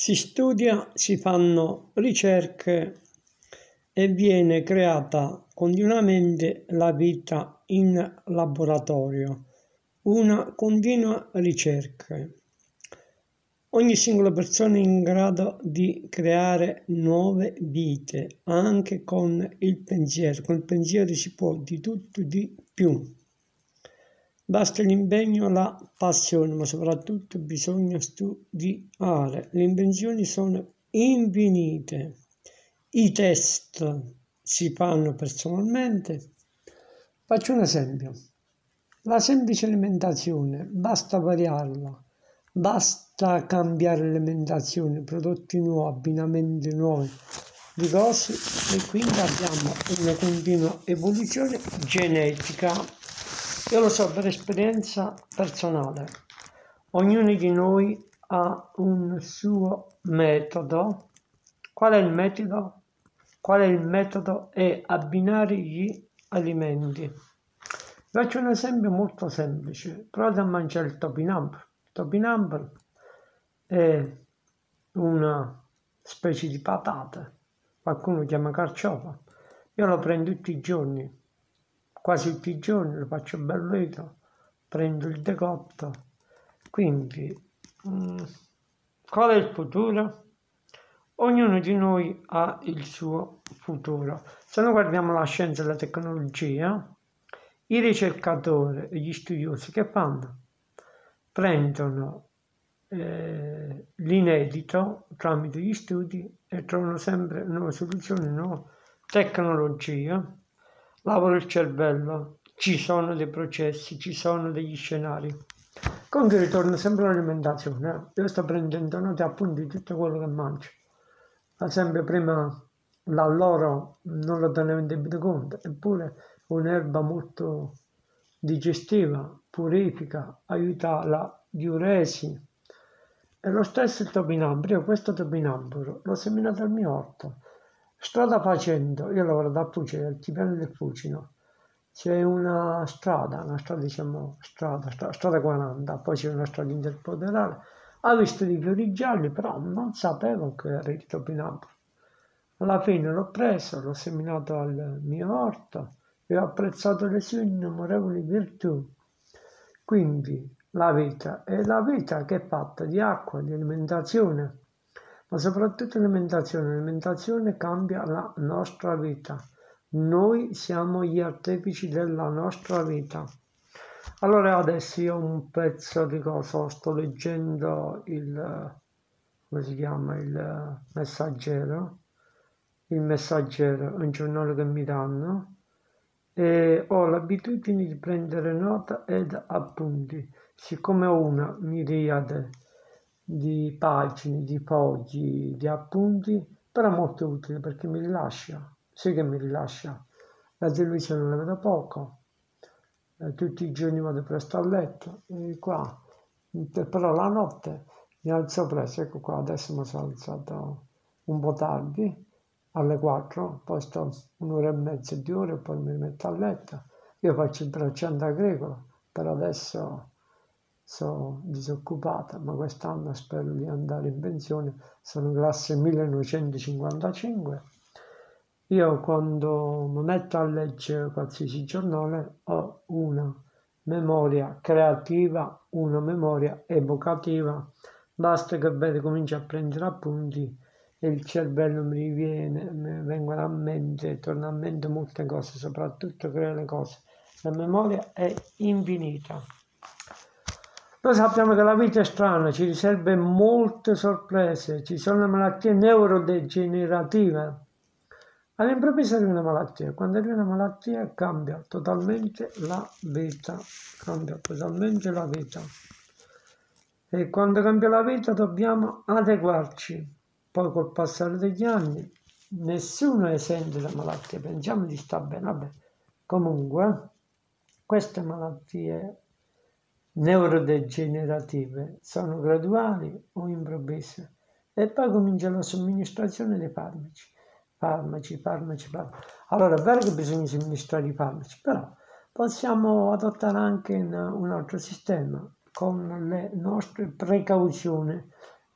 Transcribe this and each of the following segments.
Si studia, si fanno ricerche e viene creata continuamente la vita in laboratorio, una continua ricerca. Ogni singola persona è in grado di creare nuove vite, anche con il pensiero. Con il pensiero si può di tutto di più. Basta l'impegno, la passione, ma soprattutto bisogna studiare. Le invenzioni sono infinite. I test si fanno personalmente. Faccio un esempio. La semplice alimentazione, basta variarla, basta cambiare alimentazione, prodotti nuovi, abbinamenti nuovi di cose e quindi abbiamo una continua evoluzione genetica. Io lo so per esperienza personale. Ognuno di noi ha un suo metodo. Qual è il metodo? Qual è il metodo? È abbinare gli alimenti. Faccio un esempio molto semplice. Provate a mangiare il topinambo. Il topinambo è una specie di patate. Qualcuno chiama carciofa. Io lo prendo tutti i giorni quasi tutti i giorni, lo faccio bollito, prendo il decotto. Quindi, mh, mm, qual è il futuro? Ognuno di noi ha il suo futuro. Se noi guardiamo la scienza e la tecnologia, i ricercatori e gli studiosi che fanno? Prendono eh, l'inedito tramite gli studi e trovano sempre nuove soluzioni, nuove tecnologie lavora il cervello, ci sono dei processi, ci sono degli scenari. Comunque ritorno sempre all'alimentazione, eh. io sto prendendo nota appunto di tutto quello che mangio. Ad esempio prima l'alloro non lo tenevo in debito conto, eppure un'erba molto digestiva, purifica, aiuta la diuresi. E lo stesso il topinambro, io questo topinambro l'ho seminato al mio orto Strada facendo, io lavoro da Fucine, al Tipiano del Fucino, c'è una strada, una strada diciamo strada, strada, strada 40, poi c'è una strada interpoderale, ha visto dei fiori gialli, però non sapevo che era il topinambo. Alla fine l'ho preso, l'ho seminato al mio orto e ho apprezzato le sue innumerevoli virtù. Quindi la vita è la vita che è fatta di acqua, di alimentazione, ma soprattutto l'alimentazione. L'alimentazione cambia la nostra vita. Noi siamo gli artefici della nostra vita. Allora adesso io un pezzo di cosa sto leggendo il come si chiama il messaggero il messaggero è un giornale che mi danno e ho l'abitudine di prendere nota ed appunti siccome ho una miriade di pagine, di fogli, di appunti, però molto utile perché mi rilascia, sì che mi rilascia. La televisione la vedo poco, eh, tutti i giorni vado presto a letto, e qua, però la notte mi alzo presto, ecco qua, adesso mi sono alzato un po' tardi, alle 4, poi sto un'ora e mezza, due ore, poi mi metto a letto. Io faccio il bracciante agricolo, per adesso sono disoccupata, ma quest'anno spero di andare in pensione, sono classe 1955. Io quando mi metto a leggere qualsiasi giornale ho una memoria creativa, una memoria evocativa, basta che vedo comincio a prendere appunti e il cervello mi riviene, mi vengono a mente, torna a mente molte cose, soprattutto crea le cose. La memoria è infinita. Noi sappiamo che la vita è strana, ci riserva molte sorprese, ci sono malattie neurodegenerative. All'improvviso arriva una malattia, quando arriva una malattia cambia totalmente la vita, cambia totalmente la vita. E quando cambia la vita dobbiamo adeguarci. Poi col passare degli anni nessuno è esente da malattie, pensiamo di sta bene, vabbè. Comunque, queste malattie neurodegenerative sono graduali o improvvise e poi comincia la somministrazione dei farmaci. Farmaci, farmaci, farmaci. Allora è vero che bisogna somministrare i farmaci, però possiamo adottare anche un altro sistema con le nostre precauzioni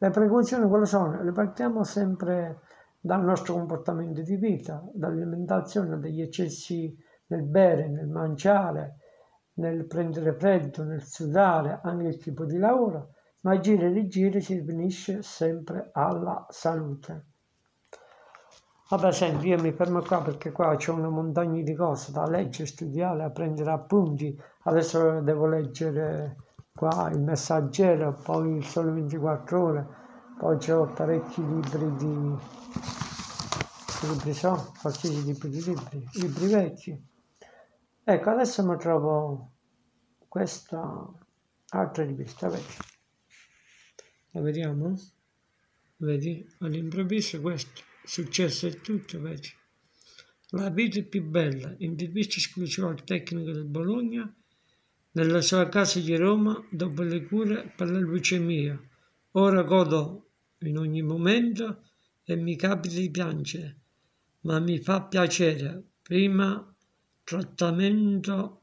Le precauzioni quali sono? Le partiamo sempre dal nostro comportamento di vita, dall'alimentazione, dagli eccessi nel bere, nel mangiare, nel prendere freddo, nel sudare, anche il tipo di lavoro, ma gira e rigira si finisce sempre alla salute. Vabbè, senti, io mi fermo qua perché qua c'è una montagna di cose da leggere, studiare, a prendere appunti. Adesso devo leggere qua il messaggero, poi il sole 24 ore, poi ho parecchi libri di... libri so, qualsiasi tipo di libri, libri vecchi. Ecco, adesso mi trovo questa altra rivista, vedi? La vediamo? Vedi? All'improvviso questo successo è tutto, vedi. La vita è più bella, intervista esclusiva al tecnico del Bologna, nella sua casa di Roma, dopo le cure per la leucemia. Ora godo in ogni momento e mi capita di piangere, ma mi fa piacere. Prima trattamento,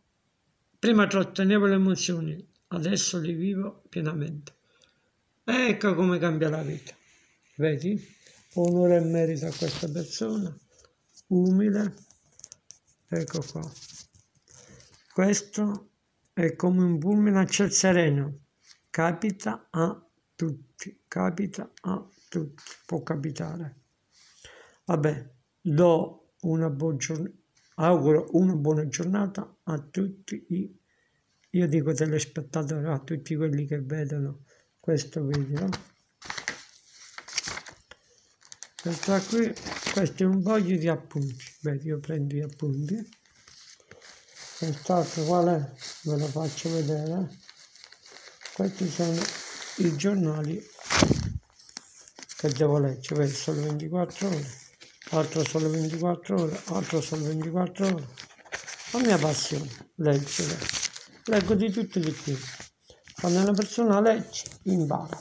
prima trattenevo le emozioni, adesso le vivo pienamente. Ecco come cambia la vita. Vedi? onore e merito a questa persona, umile, ecco qua. Questo è come un fulmine a ciel sereno, capita a tutti, capita a tutti, può capitare. Vabbè, do una buona giornata, auguro una buona giornata a tutti i, io dico telespettatori, a tutti quelli che vedono questo video. Questa qui, questo è un foglio di appunti. Vedi, io prendo gli appunti. Quest'altro qual è? Ve lo faccio vedere. Questi sono i giornali che devo leggere. Solo 24 ore, altro solo 24 ore, altro solo 24 ore. La mia passione, leggere. Leggo di tutto e di più. Quando una persona legge, impara.